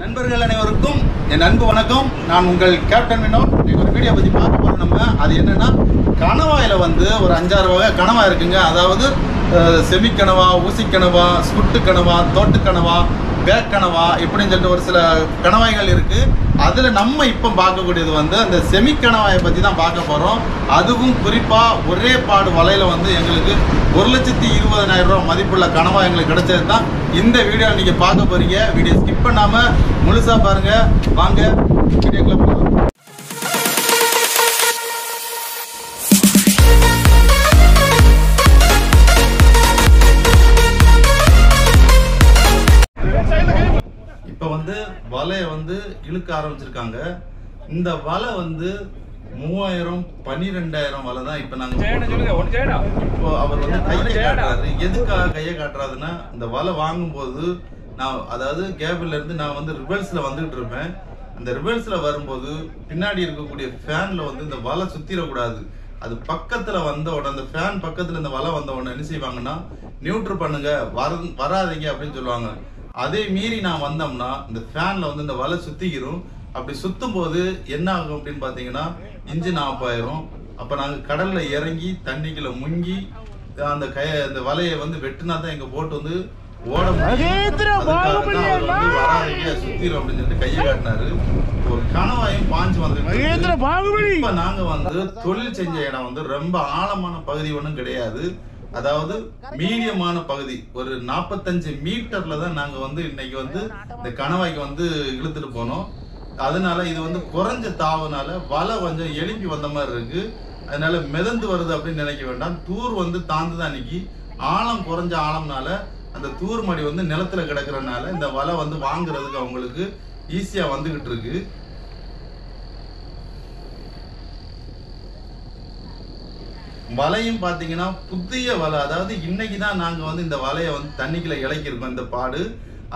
நண்பர்கள் அனைவருக்கும் என் அன்பு வணக்கம். நான் உங்கள் கேப்டன் வினோத். இன்னைக்கு ஒரு வீடியோ பற்றி பார்க்க போகிறோம் நம்ம. அது என்னன்னா கணவாயில் வந்து ஒரு அஞ்சாறு வகை கணவா இருக்குங்க. அதாவது அஹ், செமிக்கணவா ஊசிக்கணவா ஸ்குட்டு கணவா தோட்டுக்கணவா பேக் இப்படின்னு சொல்லிட்டு ஒரு சில கணவாய்கள் இருக்கு. அதில் நம்ம இப்போ பார்க்கக்கூடியது வந்து அந்த செமி கணவாயை பற்றி தான் பார்க்க போகிறோம் அதுவும் குறிப்பாக ஒரே பாடு வலையில வந்து எங்களுக்கு ஒரு லட்சத்தி இருபதனாயிரம் ரூபாய் மதிப்புள்ள கனவா எங்களுக்கு கிடைச்சது தான். இந்த வீடியோ நீங்க பார்க்க போறீங்க. வீடியோ ஸ்கிப் பண்ணாம முழுசா பாருங்க. வாங்க வீடியோக்குள்ள போகலாம் வலையை வந்து இழுக்க ஆரம்பிச்சிருக்காங்க. இந்த வலை வந்து மூவாயிரம் பன்னிரெண்டாயிரம் வலை தான் இப்போ நாங்கள் இப்போ அவர் வந்து கையை காட்டுறாரு. எதுக்காக கையை காட்டுறாருன்னா இந்த வலை வாங்கும்போது நான் அதாவது கேபிள்ல இருந்து நான் வந்து ரிவர்ஸ்ல வந்துகிட்டு இருப்பேன். அந்த ரிவர்ஸ்ல வரும்போது பின்னாடி இருக்கக்கூடிய ஃபேன்ல வந்து இந்த வலை சுத்திரக்கூடாது. அது பக்கத்துல வந்த உடனே அந்த ஃபேன் பக்கத்துல இந்த வலை வந்த உடனே என்ன செய்வாங்கன்னா நியூட்ரு பண்ணுங்க வர வராதீங்க அப்படின்னு சொல்லுவாங்க. அதே மீறி நான் வந்தோம்னா இந்த ஃபேன்ல வந்து இந்த வலை சுத்திக்கிறோம் அப்படி சுத்தும் போது என்ன ஆகும் அப்படின்னு பாத்தீங்கன்னா இன்ஜின் ஆஃப் ஆயிரும். அப்ப நாங்க கடல்ல இறங்கி தண்ணிக்குள்ள முங்கி அந்த கைய அந்த வலையை வந்து வெட்டினா தான் எங்க போட் வந்து ஓட முடியும். சுத்திரும் அப்படின்னு சொல்லிட்டு கையை காட்டினாரு. ஒரு கணவாயும் பாஞ்சு வந்து இப்ப நாங்க வந்து தொழில் செஞ்ச இடம் வந்து ரொம்ப ஆழமான பகுதி ஒண்ணும் கிடையாது. அதாவது மீடியமான பகுதி. ஒரு 45 மீட்டர்ல தான் நாங்க வந்து இன்னைக்கு வந்து இந்த கணவாய்க்கு வந்து இழுத்துட்டு போனோம். அதனால இது வந்து குறைஞ்ச தாவுனால வலை கொஞ்சம் எழுப்பி வந்த மாதிரி இருக்கு. அதனால மிதந்து வருது அப்படின்னு நினைக்க வேண்டாம். தூர் வந்து தாந்து தான் ஆழம் குறைஞ்ச ஆழம்னால அந்த தூர் மடி வந்து நிலத்துல கிடக்குறனால இந்த வலை வந்து வாங்குறதுக்கு அவங்களுக்கு ஈஸியா வந்துகிட்டு இருக்கு. வலையும் பார்த்தீங்கன்னா புதிய வலை. அதாவது இன்னைக்கு தான் நாங்கள் வந்து இந்த வலையை வந்து தண்ணிக்குள்ள இறக்கியிருக்கோம் இந்த பாடு.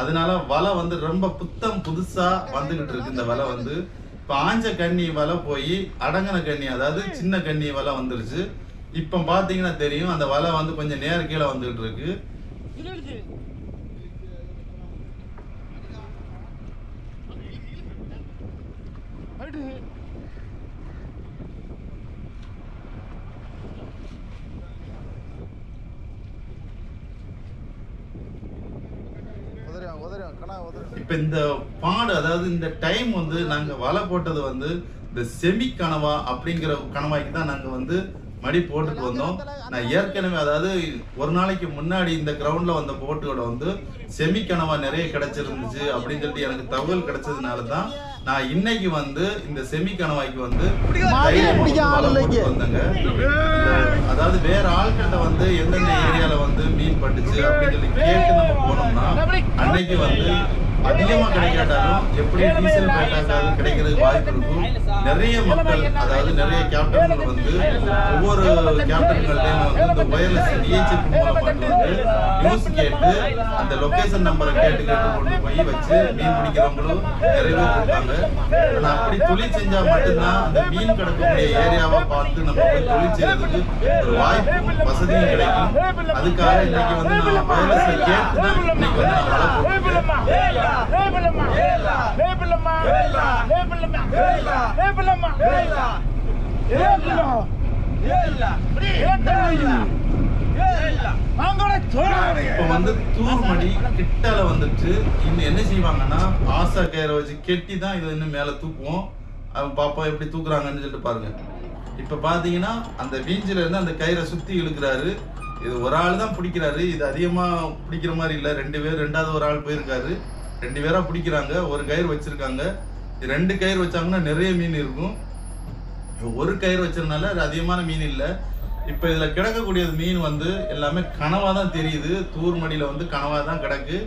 அதனால வலை வந்து ரொம்ப புத்தம் புதுசாக வந்துகிட்டு இருக்கு இந்த வலை வந்து. இப்போ ஆஞ்ச கண்ணி வலை போய் அடங்கின கண்ணி அதாவது சின்ன கண்ணி வலை வந்துருச்சு. இப்போ பார்த்தீங்கன்னா தெரியும் அந்த வலை வந்து கொஞ்சம் நேர கீழே வந்துகிட்டு இருக்கு. உதறியான் இப்ப இந்த பாடு அதாவது இந்த டைம் வந்து நாங்க வலை போட்டது வந்து இந்த செமி கனவா அப்படிங்கிற கணவாய்க்கு தான் நாங்க வந்து மடி போட்டுட்டு வந்தோம். நான் ஏற்கனவே அதாவது ஒரு நாளைக்கு முன்னாடி இந்த கிரவுண்ட்ல வந்த போட்டோட வந்து செமி கனவா நிறைய கிடைச்சிருந்துச்சு அப்படின்னு சொல்லிட்டு எனக்கு தகவல் கிடைச்சதுனால தான் நான் இன்னைக்கு வந்து இந்த செமி கணவாய்க்கு வந்து வந்தேங்க. அதாவது வேற ஆட்கள்கிட்ட வந்து எந்தெந்த ஏரியால வந்து மீன் பட்டுச்சு அப்படின்னு சொல்லி கேட்டு நம்ம போனோம்னா அன்னைக்கு வந்து அதிகமா கிடைக்காட்டாலும் எப்படி டீசல் கிடைக்கிறதுக்கு வாய்ப்பு இருக்கும். நிறைய மக்கள் அதாவது நிறைய கேப்டன்கள் வந்து ஒவ்வொரு கேப்டன்கள்டையும் வந்து இந்த ஒயர்லெஸ் டிஹெச்எஃப் மூலமாக வந்து நியூஸ் கேட்டு அந்த லொகேஷன் நம்பரை கேட்டு கேட்டு கொண்டு போய் வச்சு மீன் பிடிக்கிறவங்களும் நிறைய பேர் இருக்காங்க. ஆனா அப்படி தொழில் செஞ்சா மட்டும்தான் அந்த மீன் கிடக்கக்கூடிய ஏரியாவை பார்த்து நம்ம போய் தொழில் செய்யறதுக்கு ஒரு வாய்ப்பும் வசதியும் கிடைக்கும். அதுக்காக இன்னைக்கு வந்து நான் ஒயர்லெஸ்ல கேட்டு தான் இன்னைக்கு வந்து நான் இப்ப வந்து தூர்மடி கிட்டால வந்துட்டு இன்னும் என்ன செய்வாங்கன்னா ஆசா கயிறை வச்சு கெட்டி தான் இதை இன்னும் மேல தூக்குவோம். அவன் பாப்பா எப்படி தூக்குறாங்கன்னு சொல்லிட்டு பாருங்க. இப்ப பாத்தீங்கன்னா அந்த வீஞ்சில இருந்து அந்த கயிறை சுத்தி இழுக்கிறாரு. இது ஒரு ஆள் தான் பிடிக்கிறாரு. இது அதிகமா பிடிக்கிற மாதிரி இல்ல. ரெண்டு பேர் ரெண்டாவது ஒரு ஆள் போயிருக்காரு. ரெண்டு பேரா பிடிக்கிறாங்க. ஒரு கயிறு வச்சிருக்காங்க. ரெண்டு கயிறு வச்சாங்கன்னா நிறைய மீன் இருக்கும். ஒரு கயிறு வச்சதுனால அது அதிகமான மீன் இல்லை. இப்போ இதில் கிடக்கக்கூடிய மீன் வந்து எல்லாமே கனவாக தான் தெரியுது. தூர் மடியில் வந்து கனவாக தான் கிடக்கு.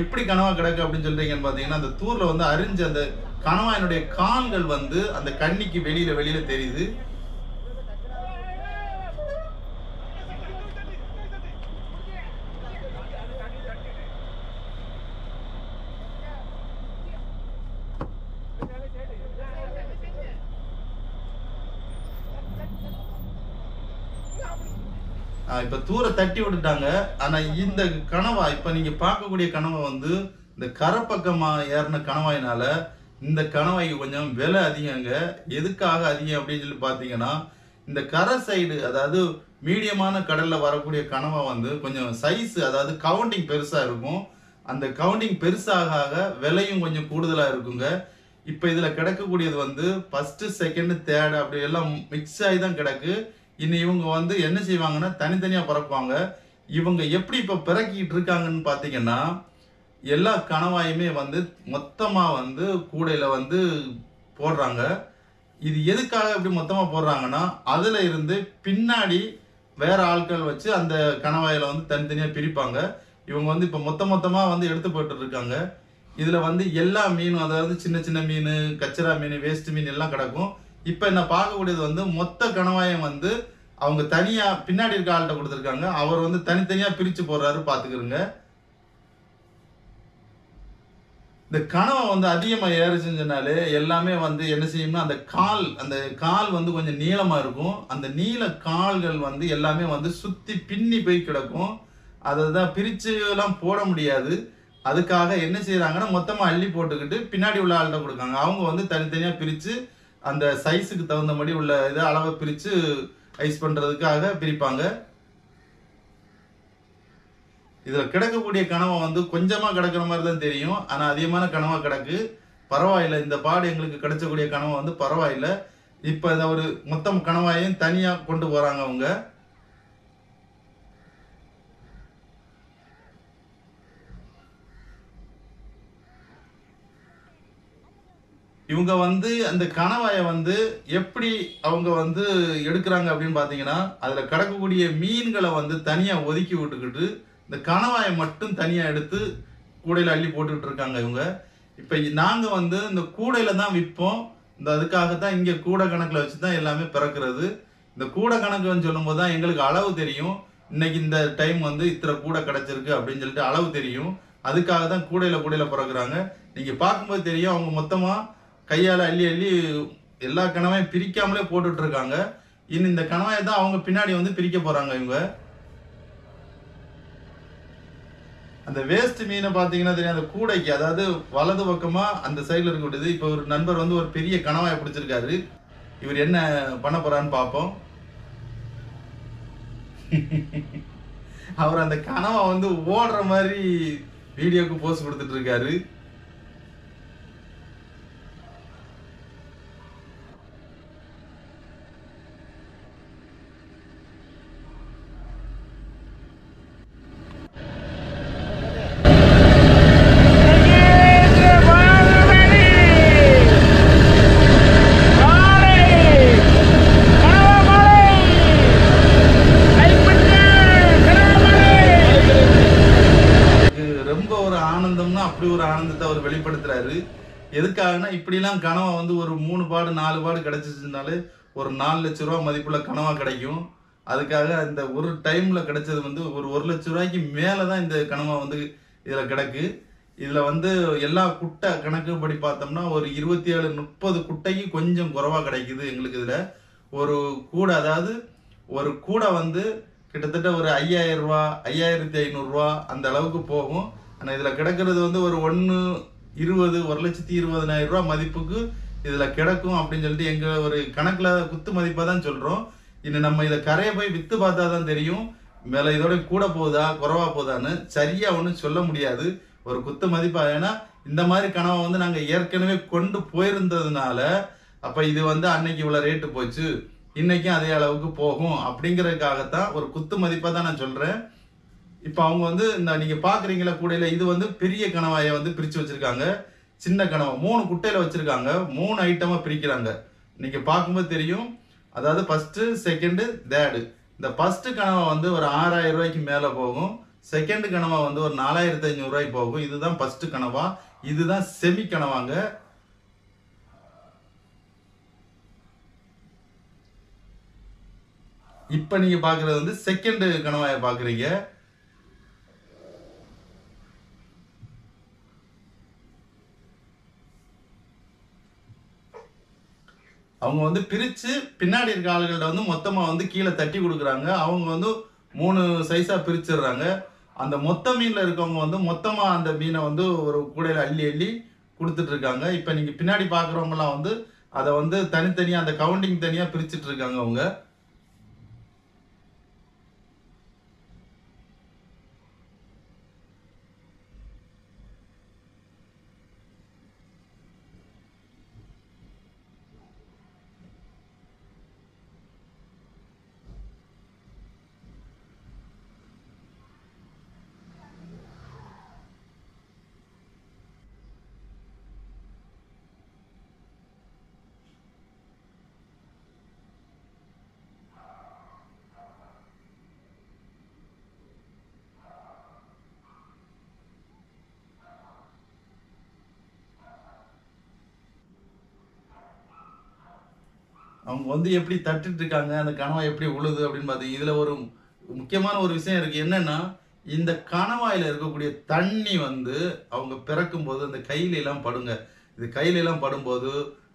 எப்படி கனவா கிடக்கு அப்படின்னு சொல்றீங்கன்னு பார்த்தீங்கன்னா அந்த தூரில் வந்து அரிஞ்ச அந்த கனவாயினுடைய கால்கள் வந்து அந்த கண்ணிக்கு வெளியில் வெளியில் தெரியுது. இப்போ தூர தட்டி விட்டுட்டாங்க. ஆனால் இந்த கனவா இப்போ நீங்கள் பார்க்கக்கூடிய கனவை வந்து இந்த கரை ஏறின கணவாயினால இந்த கணவாய்க்கு கொஞ்சம் விலை அதிகங்க. எதுக்காக அதிகம் அப்படின்னு சொல்லி பார்த்தீங்கன்னா இந்த கரை சைடு அதாவது மீடியமான கடலில் வரக்கூடிய கனவா வந்து கொஞ்சம் சைஸ் அதாவது கவுண்டிங் பெருசாக இருக்கும். அந்த கவுண்டிங் பெருசாக ஆக விலையும் கொஞ்சம் கூடுதலாக இருக்குங்க. இப்போ இதில் கிடக்கக்கூடியது வந்து ஃபஸ்ட்டு செகண்டு தேர்டு அப்படி எல்லாம் மிக்ஸ் ஆகி தான் கிடக்கு. இன்னும் இவங்க வந்து என்ன செய்வாங்கன்னா தனித்தனியாக பறப்பாங்க இவங்க எப்படி இப்போ பிறக்கிட்டு இருக்காங்கன்னு பார்த்தீங்கன்னா எல்லா கணவாயுமே வந்து மொத்தமாக வந்து கூடையில் வந்து போடுறாங்க. இது எதுக்காக இப்படி மொத்தமாக போடுறாங்கன்னா அதில் இருந்து பின்னாடி வேற ஆட்கள் வச்சு அந்த கணவாயில் வந்து தனித்தனியாக பிரிப்பாங்க. இவங்க வந்து இப்போ மொத்த மொத்தமாக வந்து எடுத்து போட்டு இருக்காங்க. இதில் வந்து எல்லா மீனும் அதாவது சின்ன சின்ன மீன் கச்சரா மீன் வேஸ்ட் மீன் எல்லாம் கிடக்கும். இப்ப என்ன பார்க்கக்கூடியது வந்து மொத்த கணவாயம் வந்து அவங்க தனியா பின்னாடி இருக்க ஆள்கிட்ட கொடுத்துருக்காங்க. அவர் வந்து தனித்தனியா பிரிச்சு போடுறாரு பாத்துக்கிறங்க இந்த கணவன் வந்து அதிகமா ஏறுச்சுன்னு சொன்னாலே எல்லாமே வந்து என்ன செய்யும்னா அந்த கால் அந்த கால் வந்து கொஞ்சம் நீளமா இருக்கும். அந்த நீல கால்கள் வந்து எல்லாமே வந்து சுத்தி பின்னி போய் கிடக்கும். அதை தான் பிரிச்சு எல்லாம் போட முடியாது. அதுக்காக என்ன செய்யறாங்கன்னா மொத்தமா அள்ளி போட்டுக்கிட்டு பின்னாடி உள்ள ஆள்கிட்ட கொடுக்காங்க. அவங்க வந்து தனித்தனியா பிரிச்சு அந்த சைஸுக்கு தகுந்தபடி உள்ள இதை அளவை பிரித்து ஐஸ் பண்ணுறதுக்காக பிரிப்பாங்க. இதில் கிடக்கக்கூடிய கனவை வந்து கொஞ்சமாக கிடக்குற மாதிரி தான் தெரியும். ஆனால் அதிகமான கனவாக கிடக்கு. பரவாயில்ல. இந்த பாடு எங்களுக்கு கிடைச்சக்கூடிய கனவை வந்து பரவாயில்ல. இப்போ இதை ஒரு மொத்தம் கனவாயும் தனியாக கொண்டு போகிறாங்க அவங்க. இவங்க வந்து அந்த கணவாயை வந்து எப்படி அவங்க வந்து எடுக்கிறாங்க அப்படின்னு பார்த்தீங்கன்னா அதில் கிடக்கக்கூடிய மீன்களை வந்து தனியாக ஒதுக்கி விட்டுக்கிட்டு இந்த கணவாயை மட்டும் தனியாக எடுத்து கூடையில் அள்ளி போட்டுக்கிட்டு இருக்காங்க இவங்க. இப்போ நாங்கள் வந்து இந்த கூடையில் தான் விற்போம். இந்த அதுக்காக தான் இங்கே கூடை கணக்கில் வச்சு தான் எல்லாமே பிறக்கிறது. இந்த கூடை கணக்குன்னு சொல்லும்போது தான் எங்களுக்கு அளவு தெரியும். இன்னைக்கு இந்த டைம் வந்து இத்தனை கூடை கிடச்சிருக்கு அப்படின்னு சொல்லிட்டு அளவு தெரியும். அதுக்காக தான் கூடையில் கூடையில் பிறக்குறாங்க. நீங்கள் பார்க்கும்போது தெரியும் அவங்க மொத்தமாக கையால் அள்ளி அள்ளி எல்லா கணவையும் பிரிக்காமலே போட்டுட்டு இருக்காங்க இனி இந்த கணவாயை தான் அவங்க பின்னாடி வந்து பிரிக்க போறாங்க இவங்க. அந்த வேஸ்ட் மீனை பார்த்தீங்கன்னா தெரியும் அந்த கூடைக்கு அதாவது வலது பக்கமா அந்த சைடில் இருக்கக்கூடியது. இப்போ ஒரு நண்பர் வந்து ஒரு பெரிய கணவாயை பிடிச்சிருக்காரு. இவர் என்ன பண்ண போறான்னு பார்ப்போம். அவர் அந்த கனவை வந்து ஓடுற மாதிரி வீடியோக்கு போஸ்ட் கொடுத்துட்டு இருக்காரு எனக்கு ரொம்ப ஒரு ஆனந்தம்னா அப்படி ஒரு ஆனந்தத்தை அவர் வெளிப்படுத்துறாரு எதுக்காகனா இப்படிலாம் கனவா வந்து ஒரு மூணு பாடு நாலு பாடு கிடைச்சிச்சுனாலே ஒரு நாலு லட்ச ரூபா மதிப்புள்ள கனவா கிடைக்கும். அதுக்காக இந்த ஒரு டைம்ல கிடைச்சது வந்து ஒரு ஒரு லட்ச ரூபாய்க்கு மேலே தான் இந்த கனவா வந்து இதில் கிடக்கு. இதில் வந்து எல்லா குட்டை கணக்கு படி பார்த்தோம்னா ஒரு இருபத்தி ஏழு முப்பது குட்டைக்கு கொஞ்சம் குறவாக கிடைக்குது எங்களுக்கு இதில். ஒரு கூடை அதாவது ஒரு கூடை வந்து கிட்டத்தட்ட ஒரு ஐயாயிரம் ரூபா ஐயாயிரத்தி ஐநூறுரூவா அந்த அளவுக்கு போகும். ஆனால் இதில் கிடக்கிறது வந்து ஒரு ஒன்று இருபது ஒரு லட்சத்தி இருபதனாயிரம் ரூபா மதிப்புக்கு இதில் கிடக்கும் அப்படின்னு சொல்லிட்டு எங்கள் ஒரு கணக்கில் குத்து மதிப்பாக தான் சொல்கிறோம் இன்னும் நம்ம இதை கரையை போய் விற்று பார்த்தா தான் தெரியும். மேலே இதோட கூட போகுதா குறைவா போகுதான்னு சரியாக ஒன்றும் சொல்ல முடியாது. ஒரு குத்து மதிப்பாக ஏன்னா இந்த மாதிரி கனவை வந்து நாங்கள் ஏற்கனவே கொண்டு போயிருந்ததுனால அப்போ இது வந்து அன்னைக்கு இவ்வளோ ரேட்டு போச்சு. இன்னைக்கும் அதே அளவுக்கு போகும் அப்படிங்கிறதுக்காகத்தான் ஒரு குத்து மதிப்பாக தான் நான் சொல்கிறேன் இப்போ அவங்க வந்து இந்த நீங்கள் பார்க்குறீங்களா கூடையில் இது வந்து பெரிய கணவாயை வந்து பிரித்து வச்சுருக்காங்க. சின்ன கனவு. மூணு குட்டையில் வச்சுருக்காங்க. மூணு ஐட்டமாக பிரிக்கிறாங்க. நீங்கள் பார்க்கும்போது தெரியும். அதாவது ஃபஸ்ட்டு செகண்டு தேர்டு இந்த ஃபஸ்ட்டு கனவா வந்து ஒரு ஆறாயிரம் ரூபாய்க்கு மேலே போகும். செகண்ட் கனவா வந்து ஒரு நாலாயிரத்தி ஐநூறுரூவாய்க்கு போகும். இதுதான் ஃபஸ்ட்டு கனவா. இதுதான் செமி கனவாங்க. இப்போ நீங்கள் பார்க்குறது வந்து செகண்டு கனவாயை பார்க்குறீங்க. அவங்க வந்து பிரித்து பின்னாடி இருக்க ஆளுகள்கிட்ட வந்து மொத்தமாக வந்து கீழே தட்டி கொடுக்குறாங்க. அவங்க வந்து மூணு சைஸாக பிரிச்சிடுறாங்க. அந்த மொத்த மீனில் இருக்கவங்க வந்து மொத்தமாக அந்த மீனை வந்து ஒரு கூடையில் அள்ளி அள்ளி கொடுத்துட்ருக்காங்க. இப்போ நீங்கள் பின்னாடி பார்க்குறவங்கலாம் வந்து அதை வந்து தனித்தனியாக அந்த கவுண்டிங் தனியாக பிரிச்சுட்டு இருக்காங்க அவங்க. அவங்க வந்து எப்படி தட்டுட்டு இருக்காங்க அந்த கணவாய் எப்படி உழுது அப்படின்னு பார்த்தீங்க இதில் ஒரு முக்கியமான ஒரு விஷயம் இருக்குது என்னென்னா இந்த கணவாயில் இருக்கக்கூடிய தண்ணி வந்து அவங்க பிறக்கும்போது அந்த கையிலெல்லாம் படுங்க. இது கையிலெல்லாம் படும்போது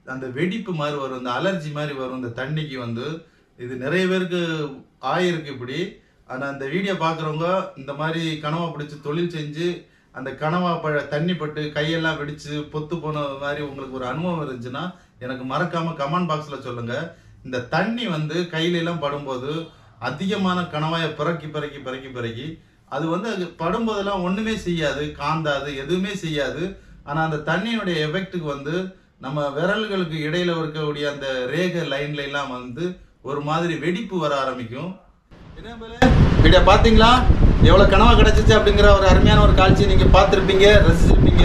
அந்த வெடிப்பு மாதிரி வரும் அந்த அலர்ஜி மாதிரி வரும் இந்த தண்ணிக்கு வந்து. இது நிறைய பேருக்கு ஆயிருக்கு இப்படி. ஆனால் அந்த வீடியோ பார்க்குறவங்க இந்த மாதிரி கனவா பிடிச்சி தொழில் செஞ்சு அந்த கனவா ப தண்ணி பட்டு கையெல்லாம் வெடித்து பொத்து போன மாதிரி உங்களுக்கு ஒரு அனுபவம் இருந்துச்சுன்னா எனக்கு மறக்காம கமெண்ட் பாக்ஸ்ல சொல்லுங்க. இந்த தண்ணி வந்து கையில எல்லாம் படும்போது அதிகமான கணவாயை பிறக்கி பிறக்கி பிறக்கி பிறக்கி அது வந்து அது படும்போதெல்லாம் ஒண்ணுமே செய்யாது காந்தாது எதுவுமே செய்யாது. ஆனா அந்த தண்ணியினுடைய எஃபெக்ட்டுக்கு வந்து நம்ம விரல்களுக்கு இடையில இருக்கக்கூடிய அந்த ரேக லைன்ல எல்லாம் வந்து ஒரு மாதிரி வெடிப்பு வர ஆரம்பிக்கும். வீடியோ பார்த்தீங்களா? எவ்வளோ கனவா கிடைச்சிச்சு அப்படிங்கிற ஒரு அருமையான ஒரு காட்சியை நீங்கள் பார்த்துருப்பீங்க ரசிச்சிருப்பீங்க.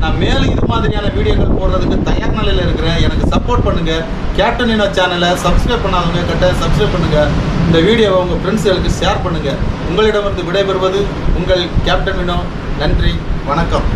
நான் மேலும் இது மாதிரியான வீடியோக்கள் போடுறதுக்கு தயார் நிலையில் இருக்கிறேன். எனக்கு சப்போர்ட் பண்ணுங்கள் கேப்டன் இனோ சேனலை சப்ஸ்கிரைப் பண்ணாதவங்க கட்டாயம் சப்ஸ்கிரைப் பண்ணுங்கள் இந்த வீடியோவை உங்கள் ஃப்ரெண்ட்ஸ்களுக்கு ஷேர் பண்ணுங்கள் உங்களிடமிருந்து விடைபெறுவது உங்கள் கேப்டன் இனோ நன்றி வணக்கம்.